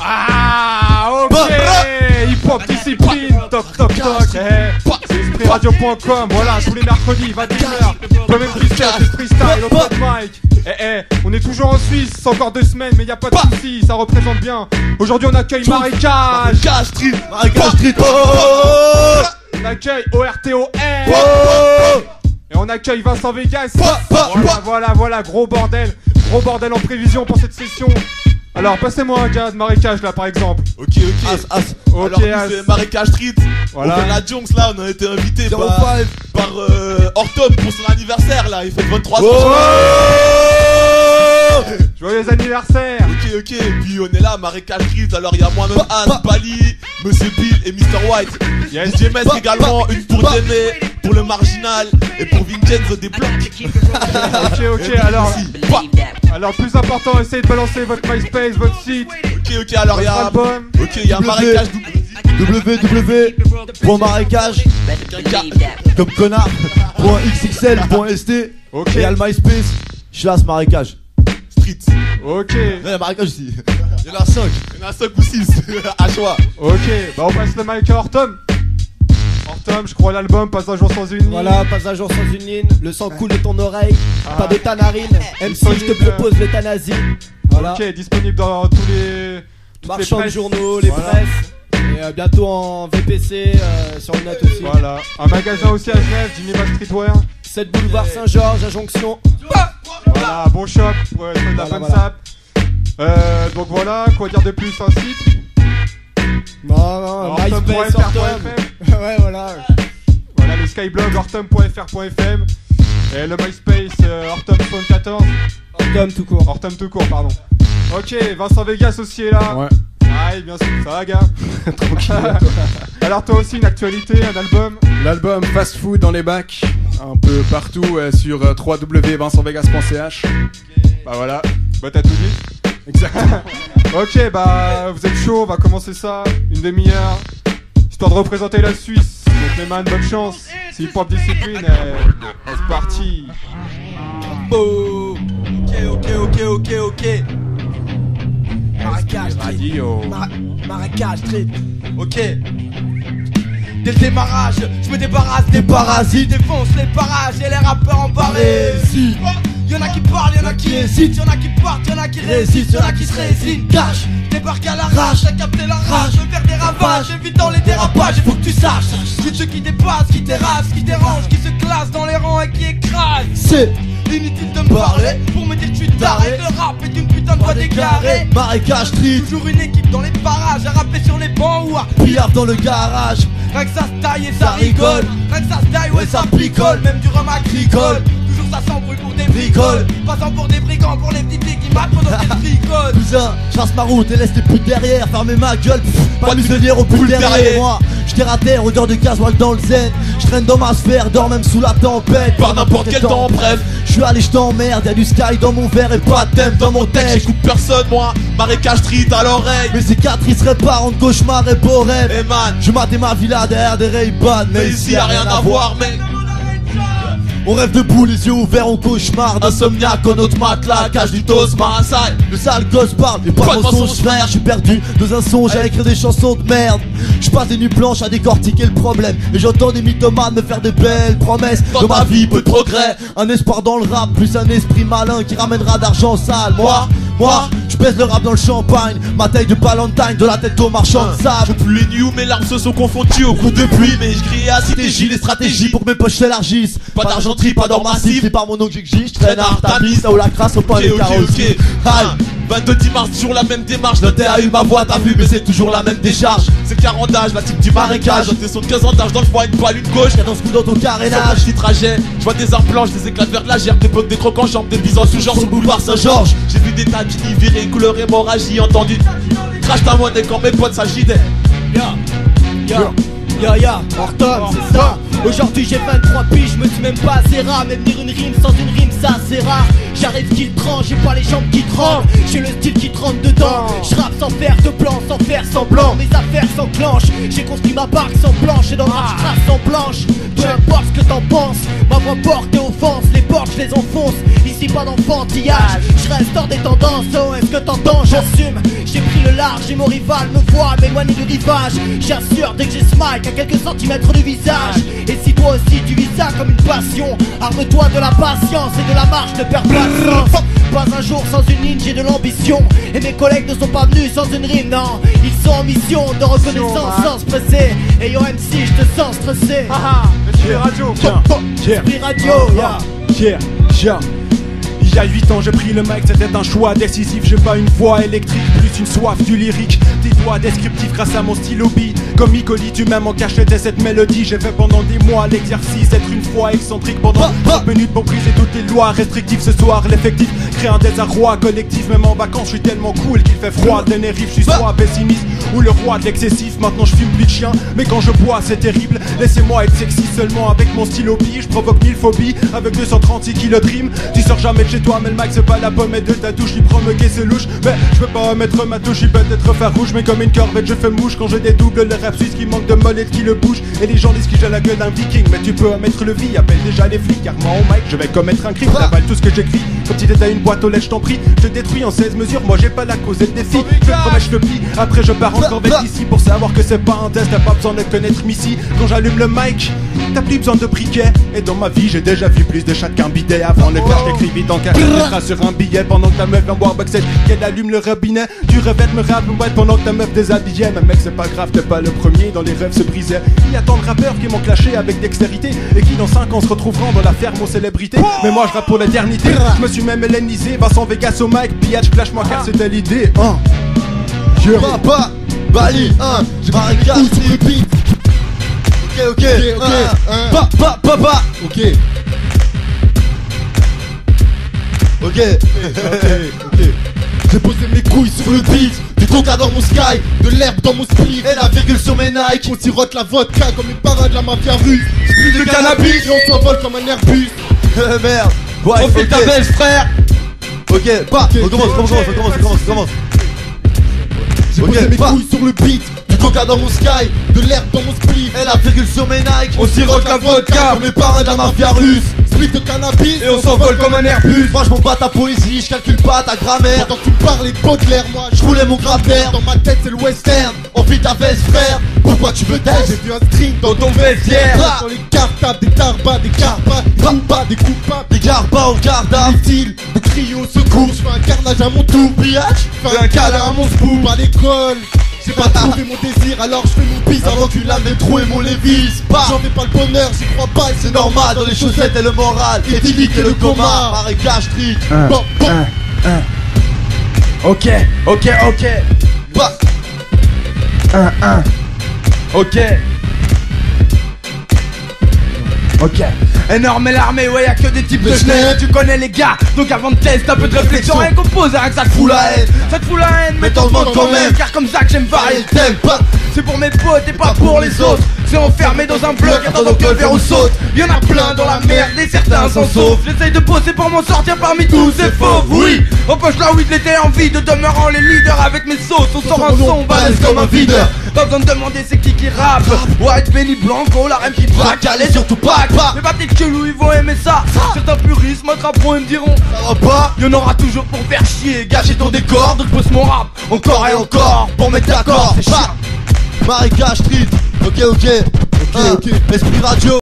Ah, ok. Hip-hop discipline, toc toc toc. eh. Espritsradio.com, voilà, tous les mercredis, 21h Toi même freestyle, c'est freestyle, open mic Eh eh, on est toujours en Suisse, c'est encore deux semaines, mais y a pas de soucis, ça représente bien. Aujourd'hui on accueille Marécage Marécage Street. Marécage Street. Oh On accueille ORTOR Et on accueille Vincent Vegas Voilà, voilà, voilà, gros bordel Gros bordel en prévision pour cette session alors, passez-moi un gars de marécage là par exemple. Ok, ok. As, Alors, c'est Marécage Street. Voilà. On fait la là, on a été invité par, 05. par euh, Horton pour son anniversaire là. Il fait 23 Oh ans. Joyeux anniversaire Ok, puis on est là, Marécage Street. Alors il y a moi-même, Anne. Bali, Monsieur Bill et Mr. White. Il y a SGMS également, une pour. Démé, pour le marginal et pour Vincenzo des blocs. Ok, ok, alors, alors plus important, essayez de balancer votre MySpace, votre site, Ok, ok, alors il y votre a. album. Ok, il y a W. Marécage www.marécage comme connard .xxl.st Ok, et il y a le MySpace Schlass Marécage. Street. ok, Ouais, il y a Marécage aussi. Il y en a 5. Il y en a 5 ou 6 à choix. ok. Bah on passe le mic à Hortom. Hortom, je crois l'album passe un jour sans une ligne. Voilà, passe un jour sans une ligne, le sang coule de ton oreille, Ah. pas de ta narine. MC, je te propose l'euthanasie. Voilà, Ok, disponible dans tous les. toutes les marchand de presses. journaux, les Voilà. presses. Et euh, bientôt en VPC, euh, sur le net aussi. Voilà, un magasin aussi à Genève, Jimmy Mac Streetwear. 7 boulevard Saint-Georges, à Jonction. Voilà, bon shop, ouais, trouver de la Voilà. Euh, donc voilà, quoi dire de plus, un site Non, non, MySpace, Hortom. Hortom.fr.fm. ouais, voilà. Voilà, les skyblogs hortom.fr.fm. Et le MySpace euh, Hortom74. Hortom tout court. Hortom tout court, pardon. Ok, Vincent Vegas aussi est là. Ouais. Ah, bien sûr, ça va, gars. Alors, toi aussi, une actualité, un album? L'album Fast Food dans les bacs, un peu partout euh, sur euh, www.vincentvegas.ch. Bah voilà, Bah, t'as tout dit. exactement. Ok, bah, vous êtes chaud, on va commencer ça. Une demi-heure. Histoire de représenter la Suisse. Donc, les man, bonne chance. C'est hip-hop discipline. eh, C'est parti. Oh. Ok, ok, ok, ok, ok. Marécage Street. Radio. Mar- Marécage Street. Ok. Dès le démarrage, je me débarrasse des parasites, défonce les parages et les rappeurs embarrés. Si. Y'en a qui parlent, y'en a qui hésitent, y'en a qui partent, y'en a qui résistent, y'en a qui se résignent. Cache, débarque à la rage, t'as capté la rage, veux faire des ravages, évitant les dérapages, il faut que tu saches. C'est ceux qui dépassent, qui terrassent, qui dérangent, qui se classent dans les rangs et qui écrasent. C'est Inutile de me parler pour me dire que je suis taré. Le rap est une putain de voix déclarée. Marécage Street. Toujours une équipe dans les parages, à rapper sur les bancs ou à Pillard dans le garage. Rien que ça se taille et ça rigole. Rien que ça se taille, ouais ça picole. Même du rhum agricole. Toujours ça s'embrouille pour des bricoles. Passant pour des brigands, pour les petits filles qui matent pendant qu'elles Cousin, je ma route et laisse tes putes derrière. Fermez ma gueule, pff, pas de muselière au pull derrière. Moi, terre à terre, odeur de gasoil dans le zen. Je traîne dans ma sphère, dors même sous la tempête. Par n'importe quel temps, bref Je suis allé, je t'emmerde, y'a du sky dans mon verre et pas de thème dans mon texte. J'écoute personne moi, marécage street à l'oreille Mes cicatrices réparent entre cauchemar et beau rêve. Eh man, Je matais ma villa derrière des Ray-Ban, mais ici y'a rien à voir mec On rêve debout, les yeux ouverts, on cauchemar. Insomniaque, en notre matelas, cage du tos, marassaille. Le sale gosse parle, mais pas de mensonge, frère. Je suis perdu dans un songe à écrire des chansons de merde. Je passe des nuits blanches à décortiquer le problème. Et j'entends des mythomanes me faire des belles promesses. Dans ma vie, vie, peu de progrès. Un espoir dans le rap, plus un esprit malin qui ramènera d'argent sale. Moi, moi, je pèse le rap dans le champagne. Ma taille de Palantine, de la tête au marchand de sable. Je plus les nuits où mes larmes se sont confondues au coup de pluie Mais je criais à cité les stratégies pour que mes poches s'élargissent. Pas d'argenterie, pas d'or massif. C'est par mon nom que j'exige. Je traîne à Artamis, là où la crasse au pas les Aïe. 22 10 mars, toujours la même démarche Le a eu ma voix, t'as vu, mais c'est toujours la même décharge. C'est 40 d'âge, la type du marécage J'ai son de 15 ans d'âge dans le froid, une balle, une gauche Dans ce coup dans ton carénage. petit trajet, je vois des arbres blanches, des éclats de verre de la gerbe, des potes, des crocs en jambes, des bisons sous genre sur le boulevard Saint-Georges. J'ai vu des tas de virées, couleur hémorragie, entendu. Crash ta monnaie quand mes potes s'agitaient. Ya, ya, ya, ya, Horton, c'est ça. Aujourd'hui j'ai 23 piges, je me suis même pas assez rare. Mais venir une rime sans une rime, ça c'est rare. J'arrive qu'il tranche, j'ai pas les jambes qui tremblent. J'ai le style qui tremble dedans. Je rappe sans faire de plan, sans faire semblant. Mes affaires s'enclenchent. J'ai construit ma barque sans planche et dans ma trace sans planche. Peu importe ce que t'en penses. Ma voix porte et offense, les portes je les enfonce. Ici pas d'enfantillage, je reste hors des tendances. Oh, est-ce que t'entends? J'assume, j'ai pris le large et mon rival me voit m'éloigner du rivage. J'assure dès que j'ai mic à quelques centimètres du visage. Et si toi aussi tu vis ça comme une passion, arme-toi de la patience et de la marche, de sens. Pas un jour sans une ligne, j'ai de l'ambition. Et mes collègues ne sont pas venus sans une rime, non. Ils sont en mission de reconnaissance sans se presser. Et yo MC, je te sens stressé. Ah ah, Esprit Radio. Esprit radio. Yeah, yeah. Y a 8 ans j'ai pris le mic, c'était un choix décisif. J'ai pas une voix électrique, plus une soif du lyrique. Des doigts descriptifs grâce à mon stylo beat Comme Icoli, tu m'aimes en cachette et cette mélodie J'ai fait pendant des mois l'exercice, être une fois excentrique Pendant 30 minutes pour briser toutes les lois restrictives. Ce soir l'effectif crée un désarroi collectif Même en vacances je suis tellement cool qu'il fait froid. Tenerife, je suis soit pessimiste ou le roi de l'excessif. Maintenant je fume plus de chien, mais quand je bois c'est terrible. Laissez-moi être sexy seulement avec mon stylo beat Je provoque mille phobies avec 236 kilos de rime Tu sors jamais de chez toi mais le mic c'est pas la pomme et de ta touche. Il prend me c'est louche. Mais je peux pas mettre ma touche Il peut être farouche mais comme une corvette je fais mouche. Quand je dédouble le rap suisse qui manque de molette qui le bouge Et les gens disent que j'ai la gueule d'un viking. Mais tu peux mettre le vie Appelle déjà les flics. Car moi au mic je vais commettre un crime. J'avale tout ce que j'écris Si t'étais une boîte aux lettres je t'en prie. Je te détruis en 16 mesures. Moi j'ai pas la cause et le défi. Je te promets je le plie. Après je pars en corvette ici Pour savoir que c'est pas un test. T'as pas besoin de connaître Missy Quand j'allume le mic. T'as plus besoin de briquet Et dans ma vie j'ai déjà vu plus de chats qu'un bidet. Avant le faire j'écris vite en caractère sur un billet. Pendant que ta meuf vient boire backstage Qu'elle allume le robinet. Tu revêtes me rap pendant que ta meuf déshabillait. Mais mec c'est pas grave t'es pas le premier Dans les rêves se brisaient Il y a tant de rappeurs qui m'ont clashé avec dextérité Et qui dans 5 ans se retrouveront dans la ferme aux célébrités. Mais moi je rappe pour l'éternité. Je me suis même hellénisé Vincent Vegas au mic Pillage clash moi car c'était l'idée hein. Papa, Bali, hein, beat. Ok, ok, ok, hein. Papa, papa, Ok, ok. ok. J'ai posé mes couilles sur le beat, du coca dans mon sky, de l'herbe dans mon split. Et la virgule sur mes Nike. On sirote la vodka comme une parade de la mafia russe. Plus de cannabis et on s'envole comme un Airbus. Euh, merde. Ouais, On fait ok. ta belle frère. Ok, pas. Ok, On commence, ok, on commence, on commence, on commence, on commence. J'ai Ok, posé mes couilles sur le beat, du coca dans mon sky, de l'herbe dans mon split. Et la virgule sur mes Nike. On sirote la vodka comme les parrains de la mafia russe. De cannabis Et on s'envole comme un Airbus. Moi je m'en bats ta poésie, je calcule pas ta grammaire. Pendant que tu les Baudelaire, moi Je roulais mon gravitaire. Dans ma tête c'est le western. On vit ta veste, frère. Pourquoi tu veux J'ai test vu un string dans ton vestiaire. Dans les cartables, des tarbas, des carpas, pas des coupables. Des garbas au garda. Inutile de crier au secours. Je fais un carnage à mon tour. Pillage. Fais un câlin à mon spoon. À l'école. J'ai pas trouvé mon désir alors je fais mon bise Avant que tu laves trous et mon lévis. Pas. J'en fais pas le bonheur, j'y crois pas et C'est normal dans les chaussettes et le moral. Éthylique et le coma. Marécage street. Bon, bon. Ok, ok, ok Pas. Ok. Ok. Énorme l'armée, ouais, y'a que des types de schnell. Tu connais les gars, donc avant de test, un peu de réflexion, rien qu'on pose, rien que ça te fout la haine. Ça te fout la haine, mais t'en demandes quand même. Car comme ça que j'aime varier le thème. Pas. C'est pour mes potes et pas pour les autres. C'est enfermé dans un bloc, attendant que le verrou saute. Y'en a plein dans la merde et certains s'en sauvent. J'essaye de poser pour m'en sortir parmi tous ces fauves. Oui, empoche la weed, l'été envie de demeurant les leaders avec mes sauces. On sort un son balèze comme un videur. Pas besoin de demander c'est qui qui rappe. White, Benny Blanco, la rime qui braque. Allez, surtout pas. Mais pas peut-être chelou, ils vont aimer ça. Certains puristes m'attraperont et me diront Ça va pas. Y'en aura toujours pour faire chier, gâcher ton décor, donc pose mon rap encore et encore pour mettre d'accord. C'est chiant. Marécage street. Ok, ok. Ok, ok. Esprit radio.